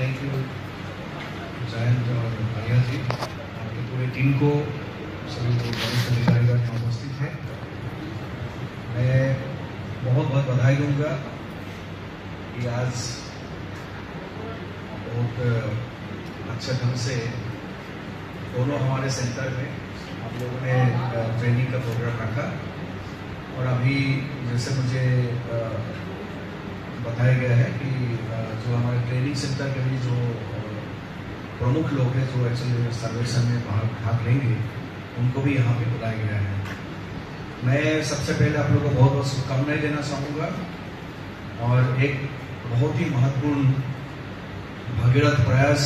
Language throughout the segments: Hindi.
थैंक यू जयंत और भैया जी आपके पूरे टीम को सभी जो वरिष्ठ अधिकारीगण यहाँ उपस्थित हैं। मैं बहुत बहुत बधाई दूँगा कि आज बहुत अच्छे ढंग से दोनों हमारे सेंटर में आप लोगों ने ट्रेनिंग का प्रोग्राम रखा। और अभी जैसे मुझे बताया गया है कि जो हमारे ट्रेनिंग सेंटर के भी जो प्रमुख लोग हैं, जो एक्चुअली सर्वेक्षण में भाग भाग लेंगे, उनको भी यहाँ पे बुलाया गया है। मैं सबसे पहले आप लोगों को बहुत बहुत शुभकामनाएँ देना चाहूँगा और एक बहुत ही महत्वपूर्ण भगीरथ प्रयास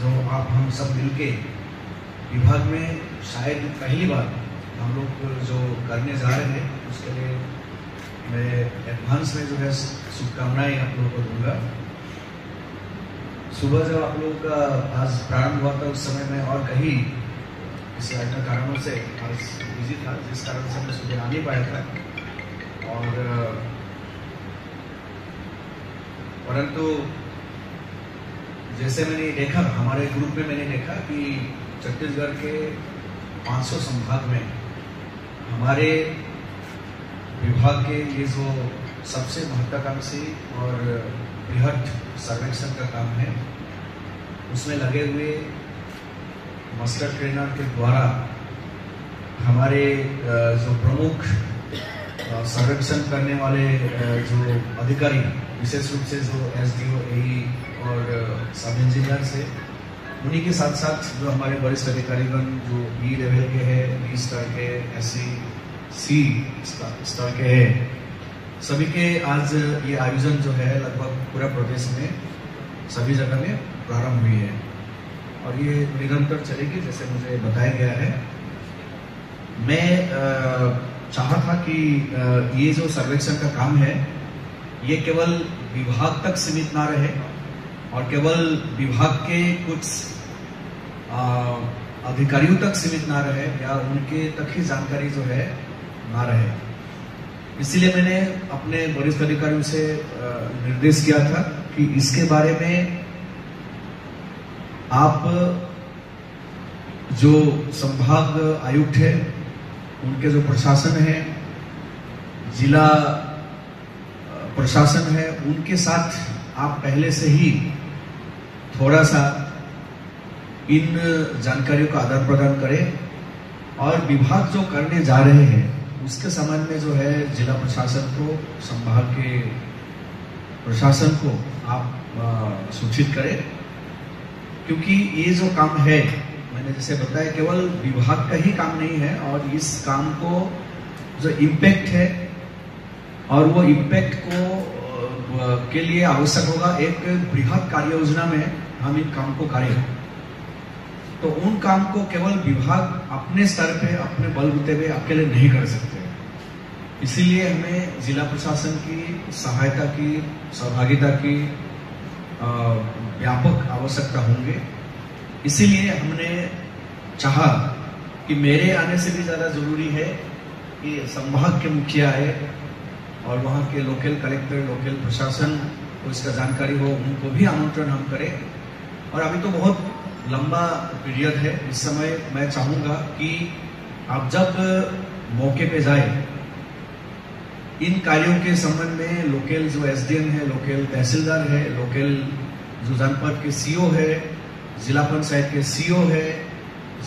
जो आप हम सब मिलके विभाग में शायद पहली बार हम लोग जो करने जा रहे हैं, उसके लिए मैं एडवांस में जो है शुभकामनाएँ आप लोगों को दूँगा। सुबह जब आप लोगों का आज प्रारंभ हुआ था, उस समय में और कहीं किसी अन्य कारणों से आज बिज़ी था, जिस कारण से मैं सुबह आ नहीं पाया था। और, परंतु जैसे मैंने देखा, हमारे ग्रुप में मैंने देखा कि छत्तीसगढ़ के 500 संभाग में हमारे विभाग के ये जो सबसे महत्वाकांक्षी और बृहद सर्वेक्षण का काम है, उसमें लगे हुए मास्टर ट्रेनर के द्वारा हमारे जो प्रमुख सर्वेक्षण करने वाले जो अधिकारी, विशेष रूप से जो एस डी ओ ए और सब इंजीनियर से उन्हीं के साथ साथ जो हमारे वरिष्ठ अधिकारीगण जो बी लेवल के हैं बी स्तर के एस सी सी स्तर के हैं। सभी के आज ये आयोजन जो है, लगभग पूरा प्रदेश में, सभी जगह में प्रारंभ हुई है। और ये निरंतर चलेगी, जैसे मुझे बताया गया है। मैं चाहा था कि ये जो सर्वेक्षण का काम है, ये केवल विभाग तक सीमित ना रहे, और केवल विभाग के कुछ अधिकारियों तक सीमित ना रहे, या उनके तक ही जानकारी जो है ना रहे इसीलिए मैंने अपने वरिष्ठ अधिकारियों से निर्देश किया था कि इसके बारे में आप जो संभाग आयुक्त है, उनके जो प्रशासन है, जिला प्रशासन है, उनके साथ आप पहले से ही थोड़ा सा इन जानकारियों का आदान प्रदान करें और विभाग जो करने जा रहे हैं उसके संबंध में जो है जिला प्रशासन को, संभाग के प्रशासन को आप सूचित करें। क्योंकि ये जो काम है, मैंने जैसे बताया, केवल विभाग का ही काम नहीं है और इस काम को जो इम्पैक्ट है और वो इम्पैक्ट को के लिए आवश्यक होगा एक बृहद कार्य योजना में हम इन काम को करें। तो उन काम को केवल विभाग अपने स्तर पे, अपने बल बलबूते पे अकेले नहीं कर सकते। इसीलिए हमें जिला प्रशासन की सहायता की, सहभागिता की व्यापक आवश्यकता होंगे। इसीलिए हमने चाहा कि मेरे आने से भी ज़्यादा ज़रूरी है कि संभाग के मुखिया है और वहाँ के लोकल कलेक्टर, लोकल प्रशासन को इसका जानकारी हो, उनको भी आमंत्रण हम करें। और अभी तो बहुत लंबा पीरियड है। इस समय मैं चाहूँगा कि आप जब मौके पे जाए इन कार्यों के संबंध में लोकल जो एसडीएम है, लोकल तहसीलदार है, लोकल जो जनपद के सीओ है, जिला पंचायत के सीओ है,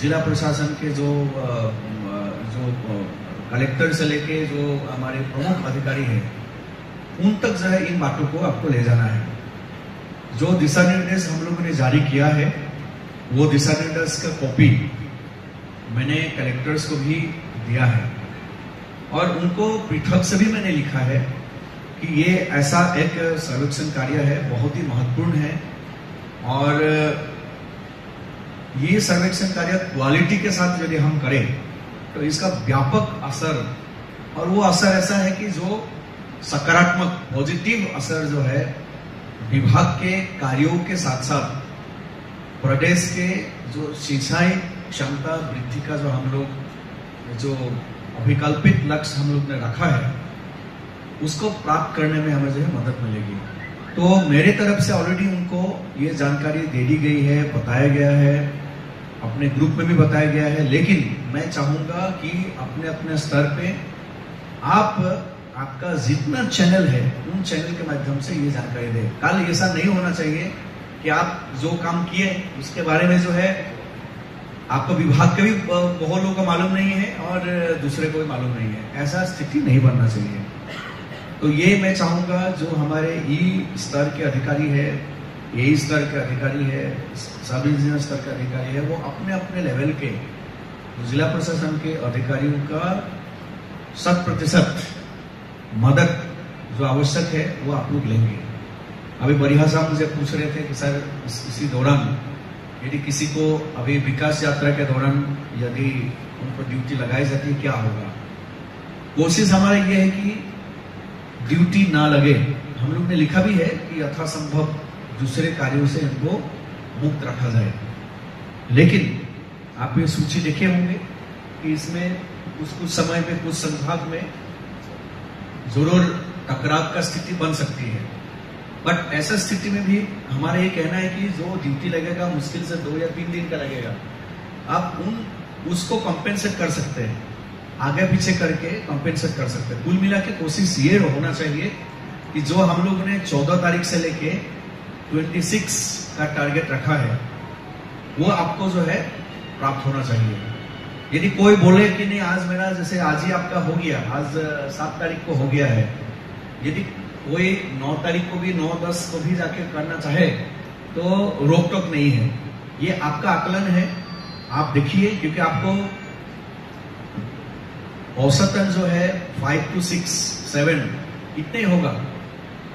जिला प्रशासन के जो जो कलेक्टर से लेके जो हमारे प्रमुख अधिकारी हैं, उन तक जो है इन बातों को आपको ले जाना है। जो दिशा निर्देश हम लोगों ने जारी किया है, वो दिशा निर्देश का कॉपी मैंने कलेक्टर्स को भी दिया है। और उनको पृथक से भी मैंने लिखा है कि ये ऐसा एक सर्वेक्षण कार्य है, बहुत ही महत्वपूर्ण है। और ये सर्वेक्षण कार्य क्वालिटी के साथ यदि हम करें तो इसका व्यापक असर, और वो असर ऐसा है कि जो सकारात्मक पॉजिटिव असर जो है, विभाग के कार्यों के साथ साथ, प्रदेश के जो सिंचाई क्षमता वृद्धि का जो हम लोग, जो अभिकल्पित लक्ष्य हम लोग ने रखा है, उसको प्राप्त करने में हमें जो है मदद मिलेगी। तो मेरे तरफ़ से ऑलरेडी उनको ये जानकारी दे दी गई है, बताया गया है, अपने ग्रुप में भी बताया गया है, लेकिन मैं चाहूँगा कि अपने अपने स्तर पे आप, आपका जितना चैनल है, उन चैनल के माध्यम से ये जानकारी दे। कल ऐसा नहीं होना चाहिए कि आप जो काम किए, उसके बारे में जो है आपको विभाग के भी बहुत लोगों को मालूम नहीं है और दूसरे को भी मालूम नहीं है। ऐसा स्थिति नहीं बनना चाहिए। तो ये मैं चाहूँगा जो हमारे ई स्तर के अधिकारी है ए स्तर के अधिकारी है सब इंजीनियर स्तर के अधिकारी है वो अपने अपने लेवल के जिला प्रशासन के अधिकारियों का शत प्रतिशत मदद जो आवश्यक है वो आप लोग लेंगे। अभी बरिहा साहब मुझे पूछ रहे थे कि सर इस, दौरान यदि किसी को अभी विकास यात्रा के दौरान यदि उनको ड्यूटी लगाई जाती है, क्या होगा? कोशिश हमारा यह है कि ड्यूटी ना लगे। हम लोग ने लिखा भी है कि यथासंभव दूसरे कार्यों से इनको मुक्त रखा जाए। लेकिन आप ये सूची देखे होंगे कि इसमें कुछ कुछ समय में, कुछ संभाग में ज़रूर टकराव का स्थिति बन सकती है। बट ऐसा स्थिति में भी हमारा ये कहना है कि जो ड्यूटी लगेगा, मुश्किल से दो या तीन दिन का लगेगा, आप उन, उसको कॉम्पेंसेट कर सकते हैं। आगे पीछे करके कॉम्पेंसेट कर सकते हैं। कुल मिला के कोशिश ये होना चाहिए कि जो हम लोग ने चौदह तारीख से लेके ट्वेंटी सिक्स का टारगेट रखा है, वो आपको जो है प्राप्त होना चाहिए। यदि कोई बोले कि नहीं, आज मेरा जैसे आज ही आपका हो गया, आज सात तारीख को हो गया है, यदि कोई नौ तारीख को भी, नौ दस को भी जाके करना चाहे तो रोक टोक नहीं है। ये आपका आकलन है। आप देखिए, क्योंकि आपको औसतन जो है फाइव टू सिक्स सेवन इतने होगा।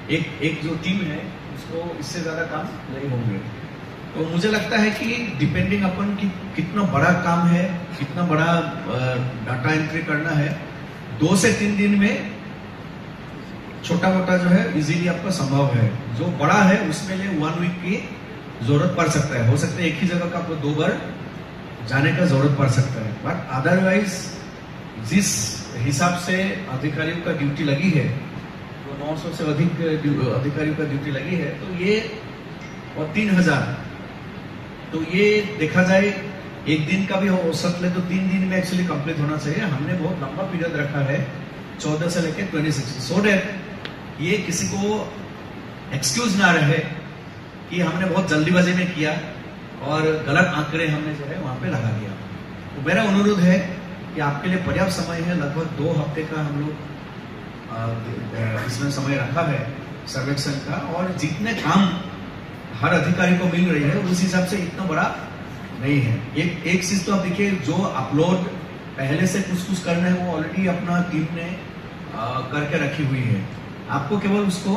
एक एक जो टीम है, उसको इससे ज़्यादा काम नहीं होंगे। तो मुझे लगता है कि डिपेंडिंग अपन कि कितना बड़ा काम है, कितना बड़ा डाटा एंट्री करना है, दो से तीन दिन में छोटा मोटा जो है इजीली आपका संभव है। जो बड़ा है उसमें लिए वन वीक की ज़रूरत पड़ सकता है। हो सकता है एक ही जगह का आपको दो बार जाने का ज़रूरत पड़ सकता है। बट अदरवाइज़ जिस हिसाब से अधिकारियों का ड्यूटी लगी है तो नौ सौ से अधिक, अधिकारियों का ड्यूटी लगी है तो ये और तीन हज़ार। तो ये देखा जाए, एक दिन का भी हो सकते तो तीन दिन में एक्चुअली कंप्लीट होना चाहिए। हमने बहुत लंबा पीरियड रखा है, चौदह से लेकर ट्वेंटी सिक्स सो डेट ये किसी को एक्सक्यूज ना रहे कि हमने बहुत जल्दीबाजी में किया और गलत आंकड़े हमने जो है वहाँ पे लगा दिया। तो मेरा अनुरोध है कि आपके लिए पर्याप्त समय है। लगभग दो हफ़्ते का हम लोग इसमें समय रखा है सर्वेक्षण का और जितने काम हर अधिकारी को मिल रही है, उस हिसाब से इतना बड़ा नहीं है। एक एक चीज़ तो आप देखिए, जो अपलोड पहले से कुछ कुछ करना है, वो ऑलरेडी अपना टीम ने करके रखी हुई है। आपको केवल उसको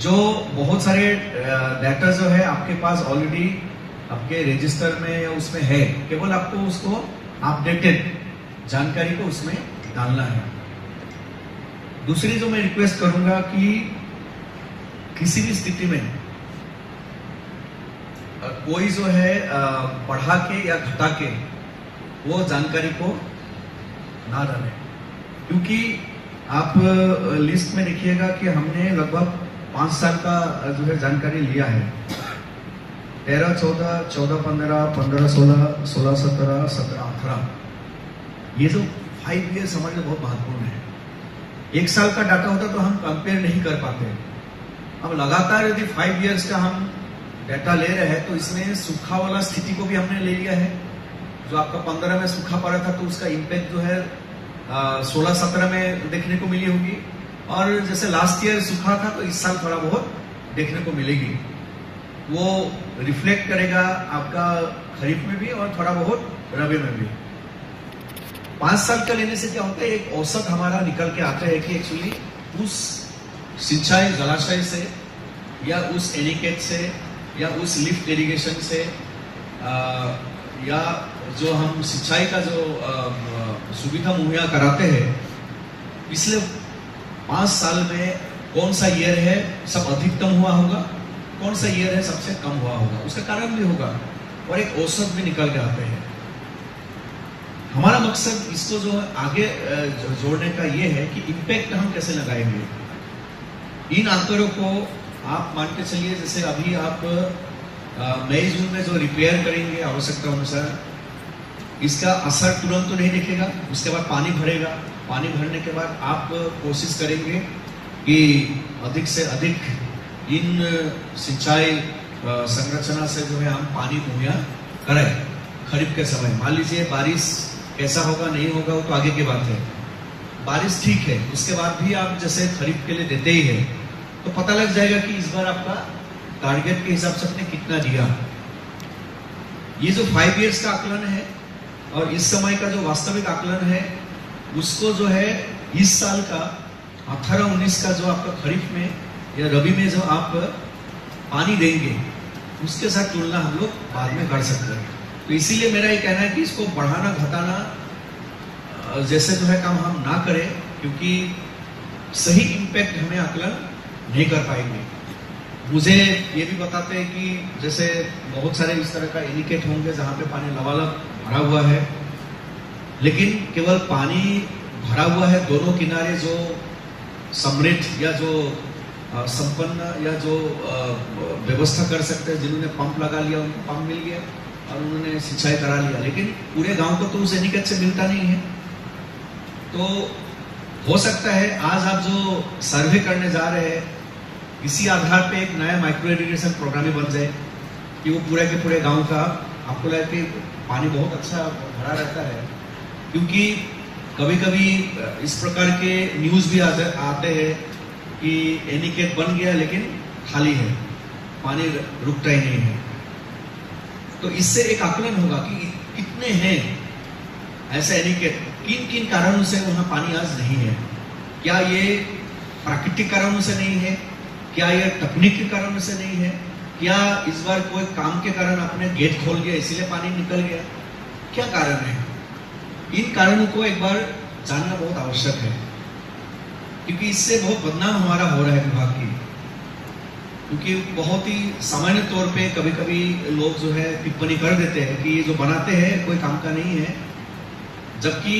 जो बहुत सारे डाटा जो है आपके पास ऑलरेडी आपके रजिस्टर में या उसमें है, केवल आपको उसको अपडेटेड जानकारी को उसमें डालना है। दूसरी जो मैं रिक्वेस्ट करूँगा कि किसी भी स्थिति में कोई जो है बढ़ा के या घटा के वो जानकारी को ना डाले, क्योंकि आप लिस्ट में देखिएगा कि हमने लगभग पाँच साल का जो है जानकारी लिया है। तेरह, चौदह चौदह, पंद्रह पंद्रह, सोलह सोलह, सत्रह सत्रह, अठारह। ये जो फाइव ईयर्स हमारे लिए बहुत महत्वपूर्ण है। एक साल का डाटा होता तो हम कंपेयर नहीं कर पाते। अब लगातार यदि फाइव ईयर्स का हम डाटा ले रहे हैं तो इसमें सूखा वाला स्थिति को भी हमने ले लिया है। जो आपका पंद्रह में सूखा पड़ा था तो उसका इम्पैक्ट जो है सोलह सत्रह में देखने को मिली होगी। और जैसे लास्ट ईयर सूखा था तो इस साल थोड़ा बहुत देखने को मिलेगी। वो रिफ्लेक्ट करेगा आपका खरीफ में भी और थोड़ा बहुत रबी में भी। पाँच साल का लेने से क्या होता है एक औसत हमारा निकल के आता है कि एक्चुअली उस सिंचाई जलाशय से या उस एनिकेट से या उस लिफ्ट इरिगेशन से आ, या जो हम सिंचाई का जो सुविधा मुहैया कराते हैं। पिछले पाँच साल में कौन सा ईयर है, सब अधिकतम हुआ होगा? कौन सा ईयर है, सबसे कम हुआ होगा? उसका कारण भी होगा और एक औसत भी निकल के आते हैं। हमारा मकसद इसको जो है आगे जोड़ने का ये है कि इम्पैक्ट हम कैसे लगाएँगे। इन आंकड़ों को आप मान के चलिए, जैसे अभी आप मई जून में जो रिपेयर करेंगे आवश्यकता अनुसार इसका असर तुरंत तो नहीं दिखेगा, उसके बाद पानी भरेगा। पानी भरने के बाद आप कोशिश करेंगे कि अधिक से अधिक इन सिंचाई संरचना से जो है हम पानी मुहैया करें खरीफ के समय। मान लीजिए बारिश कैसा होगा, नहीं होगा, वो तो आगे की बात है। बारिश ठीक है, उसके बाद भी आप जैसे खरीफ के लिए देते ही है तो पता लग जाएगा कि इस बार आपका टारगेट के हिसाब से आपने कितना दिया। ये जो फाइव इयर्स का आकलन है और इस समय का जो वास्तविक आकलन है, उसको जो है इस साल का, अठारह उन्नीस का जो आपका खरीफ में या रबी में जो आप पानी देंगे, उसके साथ तुलना हम लोग बाद में कर सकते हैं। तो इसीलिए मेरा ये कहना है कि इसको बढ़ाना, घटाना जैसे जो है काम हम ना करें, क्योंकि सही इम्पैक्ट हमें आकलन नहीं कर पाएँगे। मुझे ये भी बताते हैं कि जैसे बहुत सारे इस तरह का इंडिकेट होंगे जहाँ पे पानी लबालब भरा हुआ है। लेकिन केवल पानी भरा हुआ है, दोनों किनारे जो समृद्ध या जो संपन्न या जो व्यवस्था कर सकते हैं, जिन्होंने पंप लगा लिया, उनको पंप मिल गया और उन्होंने सिंचाई करा लिया। लेकिन पूरे गाँव को तो उस एनिकट से मिलता नहीं है। तो हो सकता है आज आप जो सर्वे करने जा रहे हैं, इसी आधार पे एक नया माइक्रो इरिगेशन प्रोग्राम ही बन जाए, कि वो पूरे के पूरे गाँव का आपको लगे कि पानी बहुत अच्छा भरा रहता है? क्योंकि कभी कभी इस प्रकार के न्यूज़ भी आते, आते हैं कि एनिकेट बन गया लेकिन खाली है। पानी रुकता ही नहीं है। तो इससे एक आकलन होगा कि कितने हैं ऐसे एनिकेट किन किन कारणों से वहाँ पानी आज नहीं है? क्या ये प्राकृतिक कारणों से नहीं है? क्या यह तकनीक के कारणों से नहीं है? क्या इस बार कोई काम के कारण आपने गेट खोल दिया, इसीलिए पानी निकल गया? क्या कारण है? इन कारणों को एक बार जानना बहुत आवश्यक है, क्योंकि इससे बहुत बदनाम हमारा हो रहा है विभाग की। क्योंकि बहुत ही सामान्य तौर पे कभी कभी लोग जो है टिप्पणी कर देते हैं कि ये जो बनाते हैं, कोई काम का नहीं है। जबकि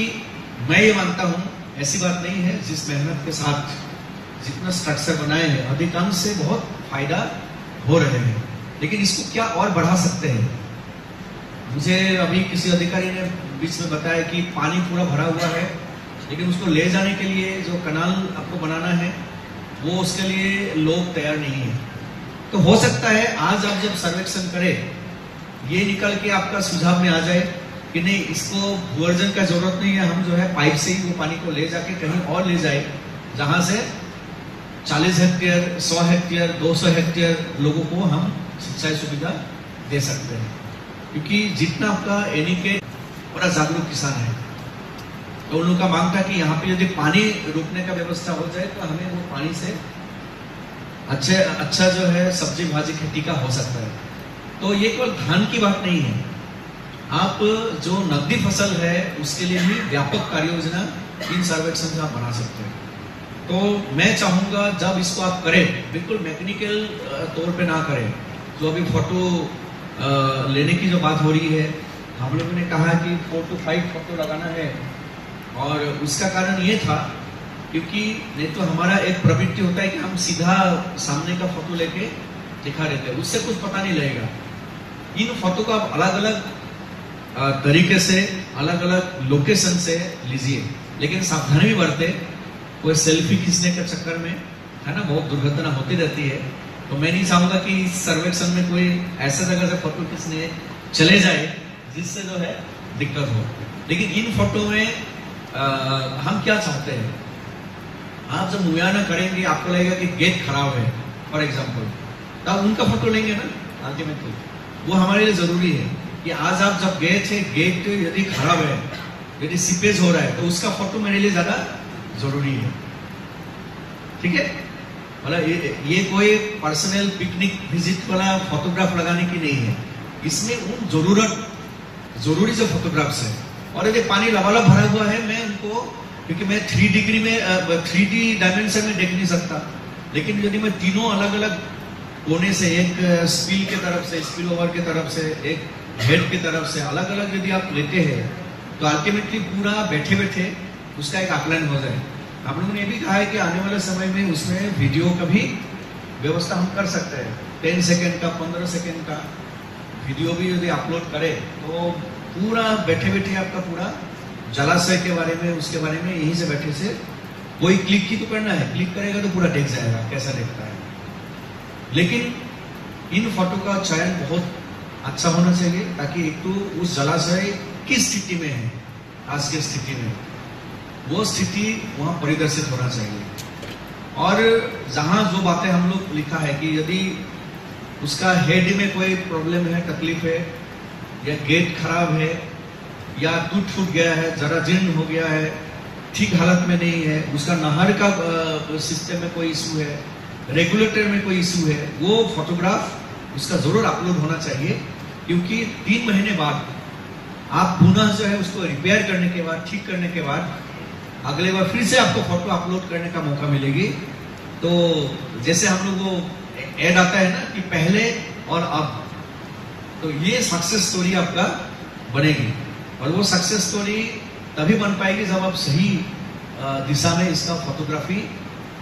मैं ये मानता हूँ, ऐसी बात नहीं है जिस मेहनत के साथ जितना स्ट्रक्चर बनाए हैं, अधिकांश से बहुत फ़ायदा हो रहे हैं। लेकिन इसको क्या और बढ़ा सकते हैं? मुझे अभी किसी अधिकारी ने बीच में बताया कि पानी पूरा भरा हुआ है, लेकिन उसको ले जाने के लिए जो कनाल आपको बनाना है, वो उसके लिए लोग तैयार नहीं है। तो हो सकता है आज आप जब सर्वेक्षण करें, ये निकल के आपका सुझाव में आ जाए कि नहीं, इसको भूअर्जन का ज़रूरत नहीं है, हम जो है पाइप से ही वो पानी को ले जाके कहीं और ले जाए, जहाँ से 40 हेक्टेयर 100 हेक्टेयर 200 हेक्टेयर लोगों को हम सिंचाई सुविधा दे सकते हैं। क्योंकि जितना आपका एनिकेट बड़ा जागरूक किसान है तो उन लोगों का मांग था कि यहाँ पे यदि पानी रोकने का व्यवस्था हो जाए तो हमें वो पानी से अच्छे अच्छा जो है सब्ज़ी भाजी खेती का हो सकता है। तो ये केवल धान की बात नहीं है। आप जो नकदी फ़सल है, उसके लिए भी व्यापक कार्य योजना इन सर्वेक्षण से आप बना सकते हैं। तो मैं चाहूँगा जब इसको आप करें, बिल्कुल मैकेनिकल तौर पे ना करें जो अभी फ़ोटो लेने की जो बात हो रही है, हम लोगों ने कहा कि फोर टू फाइव फ़ोटो लगाना है। और उसका कारण ये था, क्योंकि नहीं तो हमारा एक प्रवृत्ति होता है कि हम सीधा सामने का फ़ोटो लेके दिखा देते हैं। उससे कुछ पता नहीं लगेगा। इन फ़ोटो को आप अलग अलग तरीके से अलग अलग लोकेशन से लीजिए। लेकिन सावधानी भी बरते कोई सेल्फी खींचने के चक्कर में है ना बहुत दुर्घटना होती रहती है। तो मैं नहीं चाहूँगा कि सर्वेक्षण में कोई ऐसा जगह से फ़ोटो खींचने चले जाए जिससे जो है दिक्कत हो। लेकिन इन फ़ोटो में आ, हम क्या चाहते हैं? आप जब मुआयना करेंगे आपको लगेगा कि गेट खराब है फॉर एग्ज़ाम्पल तो आप उनका फ़ोटो लेंगे ना अल्टीमेटली वो हमारे लिए ज़रूरी है कि आज आप जब गए थे गेट यदि खराब है यदि सीपेज हो रहा है तो उसका फ़ोटो मेरे लिए ज़्यादा ज़रूरी है। ठीक है? मतलब ये ये कोई पर्सनल पिकनिक विज़िट वाला फोटोग्राफ लगाने की नहीं है। इसमें उन ज़रूरत, ज़रूरी जो फोटोग्राफ्स है। और यदि पानी लबालब भरा हुआ है, मैं उनको, क्योंकि मैं थ्री डिग्री में थ्री डी डायमेंशन में देख नहीं सकता। लेकिन यदि मैं तीनों अलग अलग कोने से, एक स्पील के तरफ़ से स्पील ओवर के तरफ़ से, एक हेड की तरफ़ से अलग अलग यदि आप लेते हैं तो अल्टीमेटली पूरा बैठे बैठे उसका एक आकलन हो जाए। आप लोगों ने भी कहा है कि आने वाले समय में उसमें वीडियो का भी व्यवस्था हम कर सकते हैं। टेन सेकेंड का, पंद्रह सेकेंड का वीडियो भी यदि अपलोड करें तो पूरा बैठे बैठे आपका पूरा जलाशय के बारे में, उसके बारे में यहीं से बैठे से कोई क्लिक ही तो करना है। क्लिक करेगा तो पूरा देख जाएगा, कैसा देखता है। लेकिन इन फ़ोटो का चयन बहुत अच्छा होना चाहिए, ताकि एक तो उस जलाशय किस स्थिति में है, आज की स्थिति में। वो स्थिति वहाँ परिदर्शित होना चाहिए। और जहाँ जो बातें हम लोग लिखा है कि यदि उसका हेड में कोई प्रॉब्लम है, तकलीफ़ है, या गेट खराब है, या टूट फूट गया है, जरा जीर्ण हो गया है, ठीक हालत में नहीं है, उसका नहर का सिस्टम में कोई इशू है रेगुलेटर में कोई इशू है, वो फोटोग्राफ उसका ज़रूर अपलोड होना चाहिए, क्योंकि तीन महीने बाद आप पुनः जो है उसको रिपेयर करने के बाद, ठीक करने के बाद अगले बार फिर से आपको फ़ोटो अपलोड करने का मौका मिलेगी। तो जैसे हम लोग वो एड आता है ना कि पहले और अब तो ये सक्सेस स्टोरी आपका बनेगी। और वो सक्सेस स्टोरी तभी बन पाएगी जब आप सही दिशा में इसका फोटोग्राफी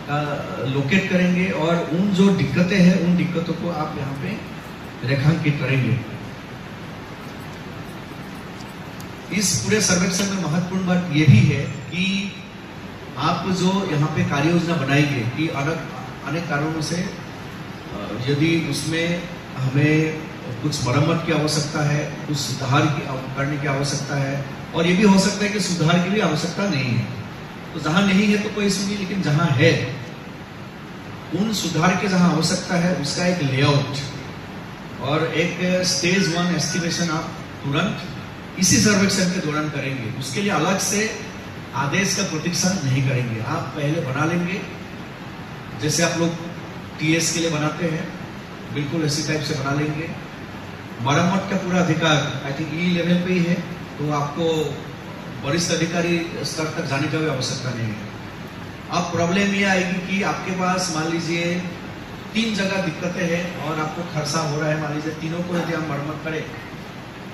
का लोकेट करेंगे और उन जो दिक्कतें हैं, उन दिक्कतों को आप यहाँ पे रेखांकित करेंगे। इस पूरे सर्वेक्षण में महत्वपूर्ण बात यह भी है कि आप जो यहाँ पे कार्य योजना बनाएँगे कि अलग अनेक कारणों से यदि उसमें हमें कुछ मरम्मत की आवश्यकता है, कुछ सुधार की करने की आवश्यकता है, और ये भी हो सकता है कि सुधार की भी आवश्यकता नहीं है। तो जहाँ नहीं है तो कोई इशू नहीं, लेकिन जहाँ है, उन सुधार की जहाँ आवश्यकता है, उसका एक लेआउट और एक स्टेज वन एस्टिमेशन आप तुरंत इसी सर्वेक्षण के दौरान करेंगे। उसके लिए अलग से आदेश का प्रतीक्षा नहीं करेंगे। आप पहले बना लेंगे। जैसे आप लोग टीएस के लिए बनाते हैं, बिल्कुल इसी टाइप से बना लेंगे। मरम्मत का पूरा अधिकार आई थिंक ई लेवल पे ही है तो आपको वरिष्ठ अधिकारी स्तर तक जाने का भी आवश्यकता नहीं है। अब प्रॉब्लम ये आएगी कि आपके पास मान लीजिए तीन जगह दिक्कतें हैं और आपको खर्चा हो रहा है, मान लीजिए तीनों को यदि हम मरम्मत करें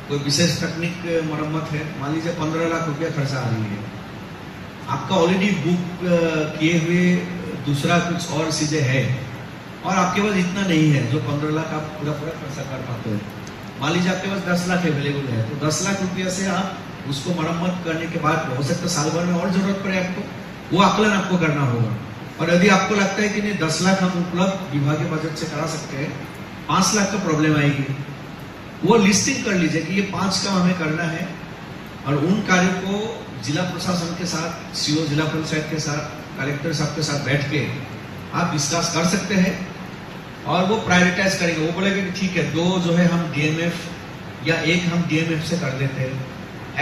कोई विशेष तकनीक मरम्मत है? मान लीजिए पंद्रह लाख रुपया खर्चा आ रही है। आपका ऑलरेडी बुक किए हुए दूसरा कुछ और चीज़ें है और आपके पास इतना नहीं है जो पंद्रह लाख आप पूरा पूरा खर्चा कर पाते हैं। मान लीजिए आपके पास दस लाख अवेलेबल है तो दस लाख रुपया से आप उसको मरम्मत करने के बाद हो सकता है साल भर में और ज़रूरत पड़े आपको। वो आकलन आपको करना होगा। और यदि आपको लगता है कि नहीं, दस लाख हम उपलब्ध विभागीय बजट से करा सकते हैं, पाँच लाख का प्रॉब्लम आएगी। वो लिस्टिंग कर लीजिए कि ये पाँच काम हमें करना है और उन कार्यों को जिला प्रशासन के साथ, सीओ जिला पंचायत के साथ, कलेक्टर साहब के साथ बैठ के आप डिस्कस कर सकते हैं और वो प्रायोरिटाइज करेंगे। वो बोलेंगे कि ठीक है, दो जो है हम डीएमएफ या एक हम डीएमएफ से कर देते हैं।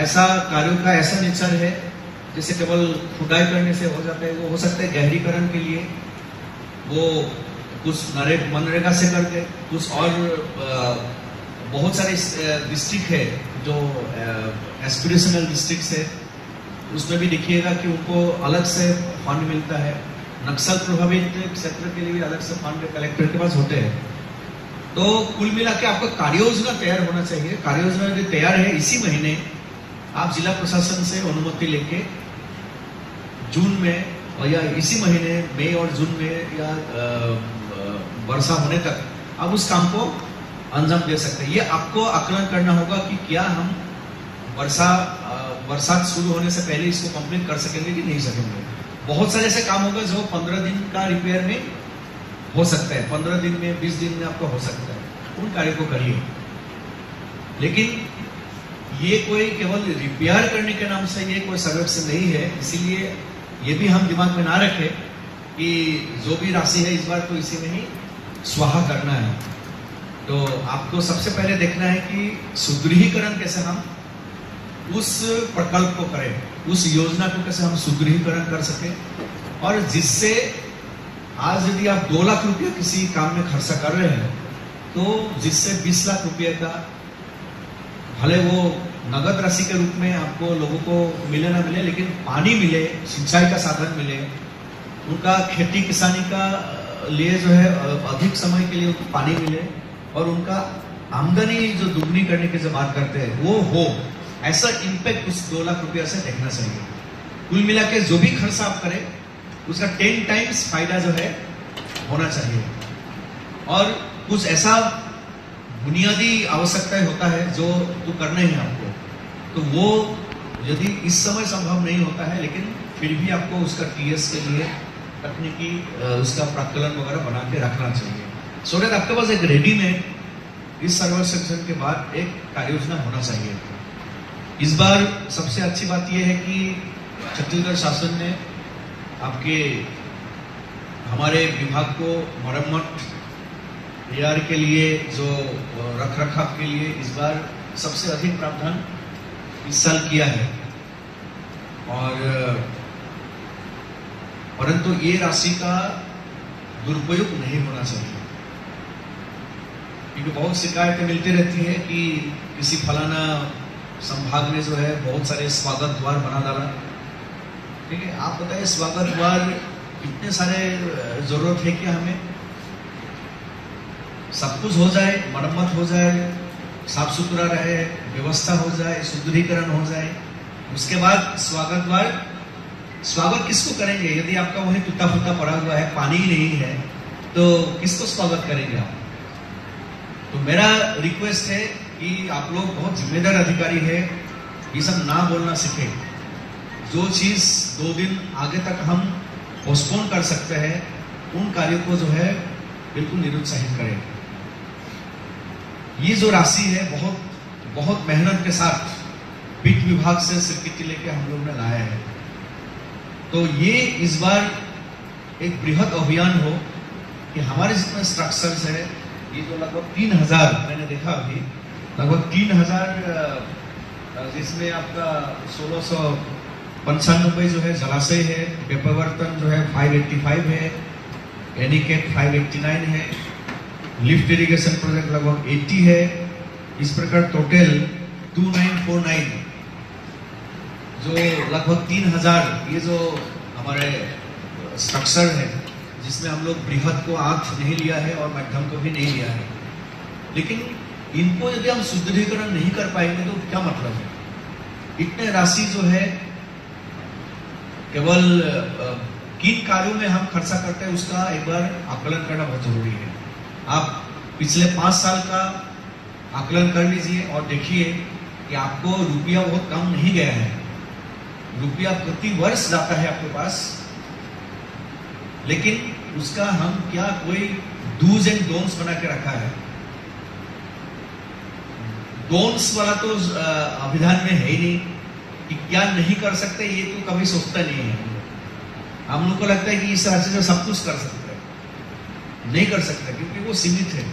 ऐसा कार्यों का ऐसा नेचर है, जैसे केवल खुदाई करने से हो जाता है, वो हो सकता है गहरीकरण के लिए। वो कुछ मनरेगा से करके, कुछ और बहुत सारे डिस्ट्रिक्ट है जो एस्पिरेशनल डिस्ट्रिक्ट है। उसमें भी देखिएगा कि उनको अलग से फंड मिलता है। नक्सल प्रभावित क्षेत्र के लिए भी अलग से फंड कलेक्टर के पास होते हैं। तो कुल मिला के आपका कार्य योजना तैयार होना चाहिए। कार्य योजना यदि तैयार है इसी महीने, आप जिला प्रशासन से अनुमति लेके जून में और या इसी महीने, मई और जून में या वर्षा होने तक आप उस काम को अंजाम दे सकते हैं। ये आपको आकलन करना होगा कि क्या हम वर्षा बरसात शुरू होने से पहले इसको कंप्लीट कर सकेंगे कि नहीं सकेंगे। बहुत सारे ऐसे काम होगा जो पंद्रह दिन का रिपेयर में हो सकता है। पंद्रह दिन में, बीस दिन में आपको हो सकता है। उन कार्य को करिए। लेकिन ये कोई केवल रिपेयर करने के नाम से ये कोई सर्वेक्षण नहीं है। इसीलिए ये भी हम दिमाग में ना रखें कि जो भी राशि है इस बार तो इसी में ही स्वाहा करना है। तो आपको सबसे पहले देखना है कि सुदृढ़ीकरण कैसे हम उस प्रकल्प को करें, उस योजना को कैसे हम सुदृढ़ीकरण कर सके। और जिससे आज यदि आप दो लाख रुपया किसी काम में खर्चा कर रहे हैं तो जिससे बीस लाख रुपये का भले वो नगद राशि के रूप में आपको लोगों को मिले ना मिले, लेकिन पानी मिले, सिंचाई का साधन मिले, उनका खेती किसानी का लिए जो है, अधिक समय के लिए उनको पानी मिले और उनका आमदनी जो दुगनी करने की जो बात करते हैं, वो हो। ऐसा इंपैक्ट उस दो लाख रुपया से देखना चाहिए। कुल मिला के जो भी खर्च आप करें, उसका टेन टाइम्स फ़ायदा जो है, होना चाहिए। और कुछ ऐसा बुनियादी आवश्यकता होता है जो तो करना ही आपको। तो वो यदि इस समय संभव नहीं होता है, लेकिन फिर भी आपको उसका टीएस के लिए तकनीकी उसका प्राकलन वगैरह बना के रखना चाहिए। सो so आपके पास एक रेडीमेड इस सर्वर सेक्शन के बाद एक कार्य योजना होना चाहिए। इस बार सबसे अच्छी बात यह है कि छत्तीसगढ़ शासन ने आपके हमारे विभाग को मरम्मत एआर के लिए, जो रख रखाव के लिए इस बार सबसे अधिक प्रावधान इस साल किया है। और, परंतु ये राशि का दुरुपयोग नहीं होना चाहिए। क्योंकि बहुत शिकायतें मिलती रहती है कि किसी फलाना संभाग ने जो है बहुत सारे स्वागत द्वार बना डाला। ठीक है, आप बताइए स्वागत द्वार इतने सारे ज़रूरत है क्या हमें? सब कुछ हो जाए, मरम्मत हो जाए साफ़ सुथरा रहे, व्यवस्था हो जाए, सुदृढ़ीकरण हो जाए, उसके बाद स्वागत द्वार, स्वागत किसको करेंगे? यदि आपका वही टूटा फूटा पड़ा हुआ है, पानी ही नहीं है तो किसको स्वागत करेंगे आप? तो मेरा रिक्वेस्ट है कि आप लोग बहुत जिम्मेदार अधिकारी है ये सब ना बोलना सीखे। जो चीज़ दो दिन आगे तक हम पोस्टपोन कर सकते हैं, उन कार्यों को जो है बिल्कुल निरुत्साहित करें। ये जो राशि है, बहुत बहुत मेहनत के साथ वित्त विभाग से स्वीकृति लेके हम लोग ने लाया है। तो ये इस बार एक बृहद अभियान हो कि हमारे जितने स्ट्रक्चर्स है ये जो लगभग तीन हज़ार मैंने देखा अभी। लगभग तीन हज़ार जिसमें आपका सोलह सौ पंचानबे जो है जलाशय है व्यपवर्तन जो है 585 है एनिकेट 589 है लिफ्ट इरिगेशन प्रोजेक्ट लगभग 80 है, इस प्रकार टोटल 2949 जो लगभग तीन हज़ार, ये जो हमारे स्ट्रक्चर है जिसमें हम लोग बृहद को आँख नहीं लिया है और मध्यम को भी नहीं लिया है। लेकिन इनको यदि हम सुदृढ़ीकरण नहीं कर पाएँगे तो क्या मतलब है? इतने राशि जो है, केवल किन कार्यों में हम खर्चा करते हैं, उसका एक बार आकलन करना बहुत ज़रूरी है। आप पिछले पाँच साल का आकलन कर लीजिए और देखिए कि आपको रुपया बहुत कम नहीं गया है। रुपया प्रति वर्ष जाता है आपके पास। लेकिन उसका हम क्या कोई डूज एंड डोंट्स बना के रखा है? डोंट्स वाला तो अभिधान में है ही नहीं कि क्या नहीं कर सकते, ये तो कभी सोचता नहीं है। हम लोग को लगता है कि इस राशि से सब कुछ कर सकते हैं। नहीं कर सकते, क्योंकि वो सीमित है।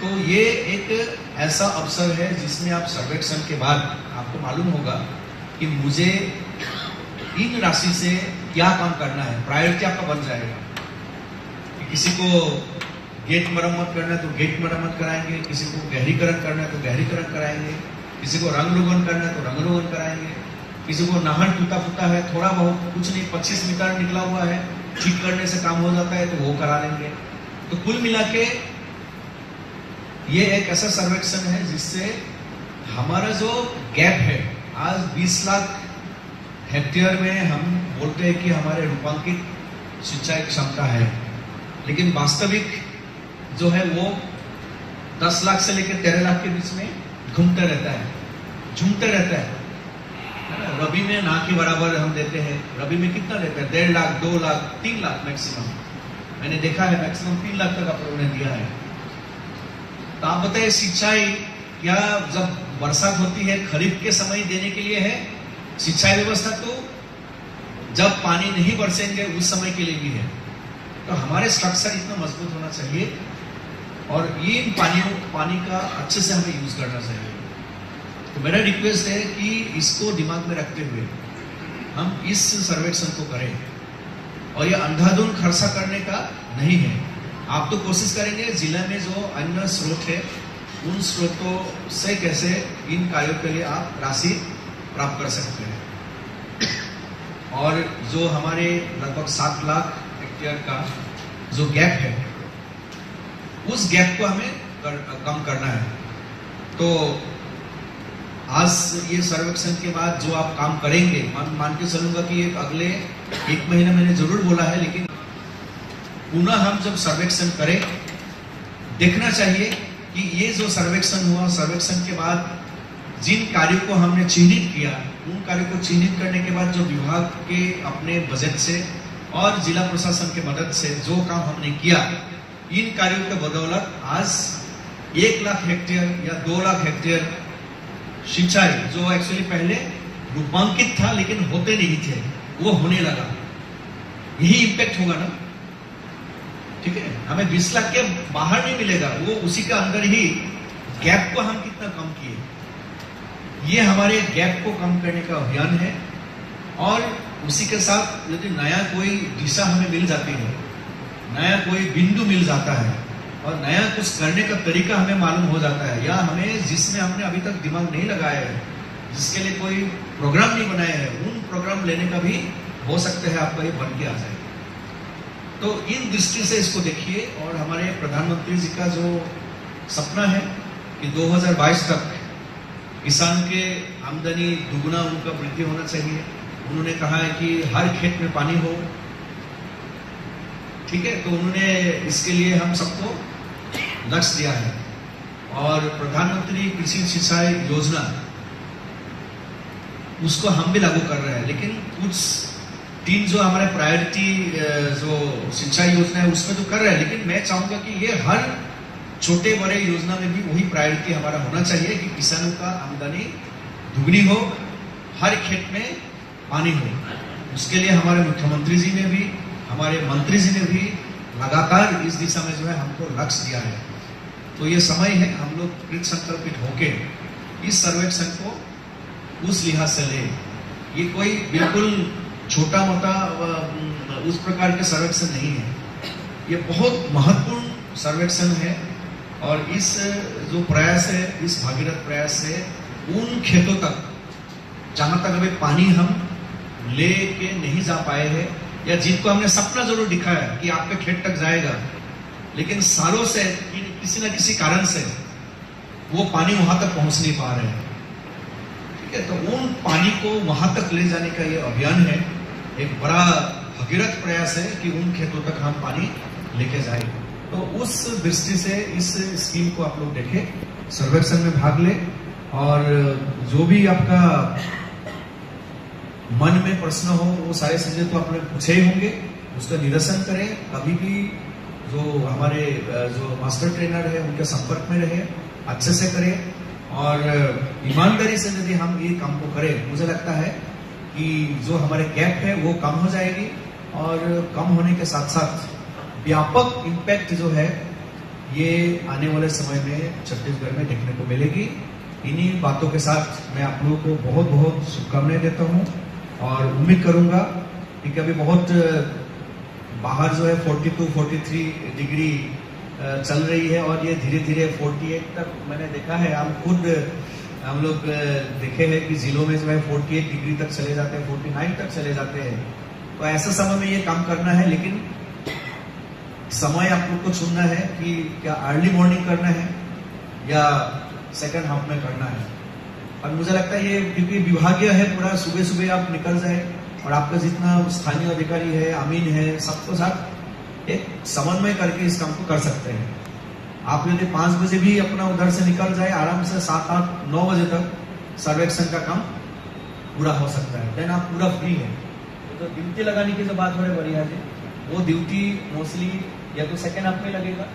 तो ये एक ऐसा अवसर है जिसमें आप सर्वेक्षण के बाद आपको मालूम होगा कि मुझे इन राशि से क्या काम करना है, प्रायोरिटी आपका बन जाएगा। किसी को गेट मरम्मत करना है तो गेट मरम्मत कराएँगे, किसी को गहरीकरण करना है तो गहरीकरण कराएँगे, किसी को रंग रोगन करना है तो रंग रोगन कराएँगे, किसी को नहर टूटा फूटा है थोड़ा बहुत कुछ नहीं, पच्चीस मीटर निकला हुआ है, ठीक करने से काम हो जाता है तो वो करा लेंगे। तो कुल मिला के ये एक ऐसा सर्वेक्षण है जिससे हमारा जो गैप है, आज 20 लाख हेक्टेयर में हम बोलते हैं कि हमारे रूपांकित सिंचाई क्षमता है। लेकिन वास्तविक जो है वो 10 लाख से लेकर तेरह लाख के बीच में घूमते रहता है, झूमते रहता है। रबी में ना के बराबर हम देते हैं। रबी में कितना देते हैं? डेढ़ लाख, दो लाख, तीन लाख मैक्सिमम मैंने देखा है मैक्सिमम तीन लाख तक आप लोगों ने दिया है। तो आप बताइए, सिंचाई क्या जब बरसात होती है, खरीफ के समय देने के लिए है? सिंचाई व्यवस्था तो जब पानी नहीं बरसेंगे, उस समय के लिए भी है। तो हमारे स्ट्रक्चर इतना मज़बूत होना चाहिए और ये इन पानियों, पानी का अच्छे से हमें यूज़ करना चाहिए। तो मेरा रिक्वेस्ट है कि इसको दिमाग में रखते हुए हम इस सर्वेक्षण को करें। और ये अंधाधुन खर्चा करने का नहीं है। आप तो कोशिश करेंगे जिला में जो अन्य स्रोत है, उन स्रोतों से कैसे इन कार्यों के लिए आप राशि प्राप्त कर सकते हैं। और जो हमारे लगभग सात लाख हेक्टेयर का जो गैप है उस गैप को हमें कर, कम करना है। तो आज ये सर्वेक्षण के बाद जो आप काम करेंगे मान मान के चलूँगा कि एक अगले एक महीने मैंने ज़रूर बोला है लेकिन पुनः हम जब सर्वेक्षण करें देखना चाहिए कि ये जो सर्वेक्षण हुआ सर्वेक्षण के बाद जिन कार्यों को हमने चिन्हित किया उन कार्यों को चिन्हित करने के बाद जो विभाग के अपने बजट से और जिला प्रशासन के मदद से जो काम हमने किया, इन कार्यों के बदौलत आज एक लाख हेक्टेयर या दो लाख हेक्टेयर सिंचाई, जो एक्चुअली पहले रूपांकित था लेकिन होते नहीं थे, वो होने लगा। यही इंपैक्ट होगा ना? ठीक है? हमें 20 लाख के बाहर नहीं मिलेगा, वो उसी के अंदर ही गैप को हम कितना कम किए। ये हमारे गैप को कम करने का अभियान है और उसी के साथ यदि नया कोई दिशा हमें मिल जाती है, नया कोई बिंदु मिल जाता है, और नया कुछ करने का तरीका हमें मालूम हो जाता है, या हमें जिसमें हमने अभी तक दिमाग नहीं लगाया है, जिसके लिए कोई प्रोग्राम नहीं बनाया है, उन प्रोग्राम लेने का भी हो सकता है आपका ये बन के आ जाए। तो इन दृष्टि से इसको देखिए, और हमारे प्रधानमंत्री जी का जो सपना है कि 2022 तक किसान के आमदनी दुगुना उनका वृद्धि होना चाहिए। उन्होंने कहा है कि हर खेत में पानी हो। ठीक है तो उन्होंने इसके लिए हम सबको लक्ष्य दिया है। और प्रधानमंत्री कृषि सिंचाई योजना, उसको हम भी लागू कर रहे हैं। लेकिन कुछ तीन जो हमारे प्रायोरिटी जो सिंचाई योजना है, उसमें तो कर रहे हैं। लेकिन मैं चाहूँगा कि ये हर छोटे बड़े योजना में भी वही प्रायोरिटी हमारा होना चाहिए कि किसानों का आमदनी दुगनी हो। हर खेत में पानी हो। उसके लिए हमारे मुख्यमंत्री जी ने भी, हमारे मंत्री जी ने भी लगातार इस दिशा में जो है हमको लक्ष्य दिया है। तो ये समय है, हम लोग कृत संकल्पित होके इस सर्वेक्षण को उस लिहाज से ले। ये कोई बिल्कुल छोटा मोटा उस प्रकार के सर्वेक्षण नहीं है। ये बहुत महत्वपूर्ण सर्वेक्षण है और इस, जो प्रयास है, इस भागीरथ प्रयास से उन खेतों तक, जहाँ तक अभी पानी हम ले के नहीं जा पाए हैं, या जिनको हमने सपना ज़रूर दिखाया कि आपके खेत तक जाएगा, लेकिन सालों से किसी न किसी कारण से, वो पानी वहाँ तक पहुँच नहीं पा रहे हैं। ठीक है तो उन पानी को वहाँ तक ले जाने का ये अभियान है। एक बड़ा भगीरथ प्रयास है कि उन खेतों तक हम पानी लेके जाए। तो उस दृष्टि से इस स्कीम को आप लोग देखें, सर्वेक्षण में भाग ले, और जो भी आपका मन में प्रश्न हो, वो सारे चीज़ें तो आपने पूछे ही होंगे। उसका निरसन करें। कभी भी जो हमारे जो मास्टर ट्रेनर है, उनके संपर्क में रहे, अच्छे से करें। और ईमानदारी से यदि हम ये काम को करें, मुझे लगता है कि जो हमारे गैप है, वो कम हो जाएगी। और कम होने के साथ साथ व्यापक इम्पैक्ट जो है, ये आने वाले समय में छत्तीसगढ़ में देखने को मिलेगी। इन्हीं बातों के साथ मैं आप लोगों को बहुत बहुत शुभकामनाएँ देता हूँ। और उम्मीद करूँगा क्योंकि अभी बहुत बाहर जो है 42, 43 डिग्री चल रही है और ये धीरे धीरे 48 तक मैंने देखा है। हम खुद हम लोग देखे हैं कि जिलों में जो है 48 डिग्री तक चले जाते हैं 49 तक चले जाते हैं। तो ऐसे समय में ये काम करना है लेकिन समय आप लोग को चुनना है कि क्या अर्ली मॉर्निंग करना है या सेकंड हाफ़ में करना है। और मुझे लगता है ये क्योंकि विभागीय है पूरा सुबह सुबह आप निकल जाए और आपका जितना स्थानीय अधिकारी है अमीन है सबको साथ एक समन्वय करके इस काम को कर सकते हैं। आप यदि पाँच बजे भी अपना उधर से निकल जाए आराम से सात आठ नौ बजे तक सर्वेक्षण का काम पूरा हो सकता है। देन आप पूरा फ्री है। तो ड्यूटी लगाने की जो बात हो रही है। बढ़िया जी वो ड्यूटी मोस्टली या तो सेकेंड हाफ़ में लगेगा?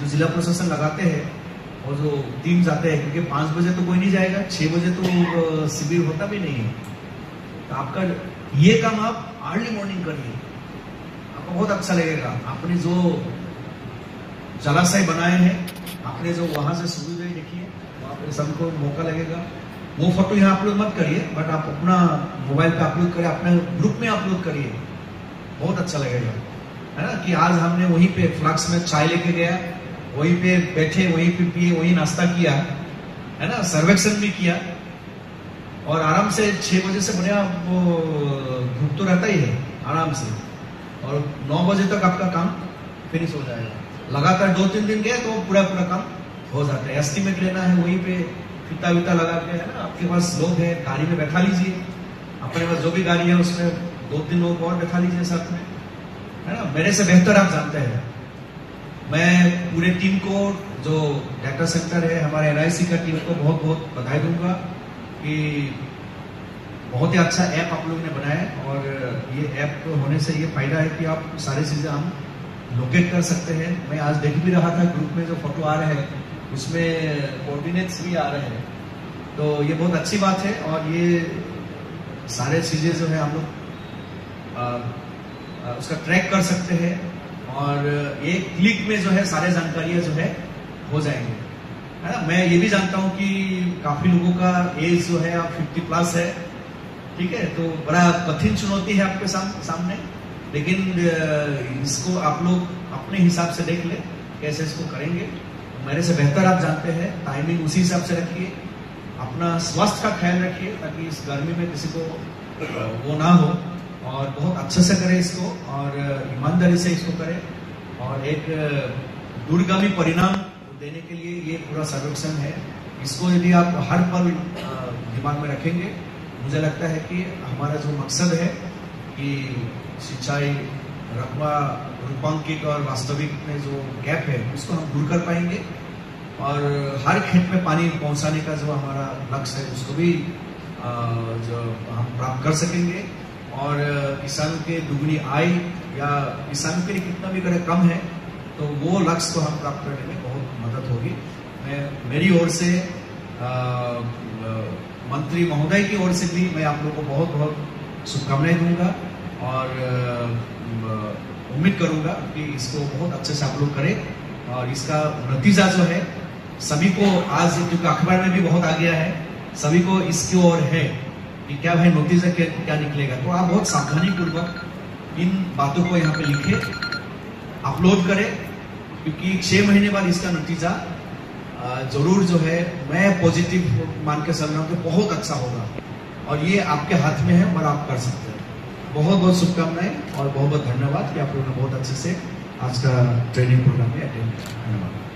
जो जिला प्रशासन लगाते हैं और जो टीम जाते हैं, क्योंकि पाँच बजे तो कोई नहीं जाएगा, छह बजे तो शिविर होता भी नहीं है। तो आपका ये काम आप अर्ली मॉर्निंग करिए। आपको बहुत अच्छा लगेगा। आपने जो जलाशय बनाए हैं, आपने जो वहाँ से गई देखिए पे सबको मौका लगेगा। वो फ़ोटो यहाँ अपलोड मत करिए बट आप अपना मोबाइल पे अपलोड करिए, अपने ग्रुप में अपलोड करिए। बहुत अच्छा लगेगा। है ना? कि आज हमने वहीं पे फ्लक्स में चाय लेके गया वहीं पे बैठे, वहीं पे पिए, वहीं नाश्ता किया, है ना? सर्वेक्षण भी किया। और आराम से छह बजे से बढ़िया वो धूप तो रहता ही है, आराम से। और नौ बजे तक आपका काम फिनिश हो जाएगा। लगातार दो तीन दिन गए तो पूरा पूरा काम हो जाता है। एस्टिमेट लेना है वहीं पे फिता वीता लगा के, है ना? आपके पास लोग है, गाड़ी में बैठा लीजिए। अपने पास जो भी गाड़ी है, उसमें दो तीन लोग और बैठा लीजिए साथ में। है ना? मेरे से बेहतर आप जानते हैं। मैं पूरे टीम को, जो डाटा सेंटर है, हमारे एनआईसी का टीम को बहुत बहुत बधाई दूँगा कि बहुत ही अच्छा ऐप आप लोगों ने बनाया और ये ऐप होने से ये फ़ायदा है कि आप सारी चीज़ें हम लोकेट कर सकते हैं। मैं आज देख भी रहा था ग्रुप में जो फ़ोटो आ रहे हैं, उसमें कोऑर्डिनेट्स भी आ रहे हैं। तो ये बहुत अच्छी बात है और ये सारे चीज़ें जो है हम लोग उसका ट्रैक कर सकते हैं। और एक क्लिक में जो है सारे जानकारियाँ जो है हो जाएँगे। है ना? मैं ये भी जानता हूँ कि काफ़ी लोगों का एज जो है अब 50 प्लस है। ठीक है? तो बड़ा कठिन चुनौती है आपके साम, सामने। लेकिन इसको आप लोग अपने हिसाब से देख ले कैसे इसको करेंगे। मेरे से बेहतर आप जानते हैं टाइमिंग उसी हिसाब से रखिए। अपना स्वास्थ्य का ख्याल रखिए ताकि इस गर्मी में किसी को वो ना हो। और बहुत अच्छे से करें इसको, और ईमानदारी से इसको करें। और एक दूरगामी परिणाम देने के लिए ये पूरा सर्वेक्षण है। इसको यदि आप हर पल दिमाग में रखेंगे, मुझे लगता है कि हमारा जो मकसद है कि सिंचाई, रकबा रूपांकित और वास्तविक में जो गैप है, उसको हम दूर कर पाएँगे। और हर खेत में पानी पहुँचाने का जो हमारा लक्ष्य है, उसको भी जो हम प्राप्त कर सकेंगे। और किसान के दुगनी आय या किसान के लिए कितना भी करे कम है तो वो लक्ष्य को हम प्राप्त करने में बहुत मदद होगी। मैं मेरी ओर से आ, मंत्री महोदय की ओर से भी मैं आप लोगों को बहुत बहुत शुभकामनाएँ दूँगा और उम्मीद करूँगा कि इसको बहुत अच्छे से आप लोग करें और इसका नतीजा जो है सभी को आज क्योंकि अखबार में भी बहुत आ गया है सभी को इसकी ओर है। कि क्या भाई नोटिस है क्या निकलेगा? तो आप बहुत सावधानी पूर्वक इन बातों को यहाँ पे लिखे अपलोड करें, क्योंकि छह महीने बाद इसका नतीजा ज़रूर जो है, मैं पॉजिटिव मान के चल रहा हूँ कि बहुत अच्छा होगा। और ये आपके हाथ में है और आप कर सकते हैं। बहुत बहुत शुभकामनाएँ और बहुत बहुत धन्यवाद कि आप लोगों ने बहुत अच्छे से आज का ट्रेनिंग प्रोग्राम में अटेंड किया। धन्यवाद।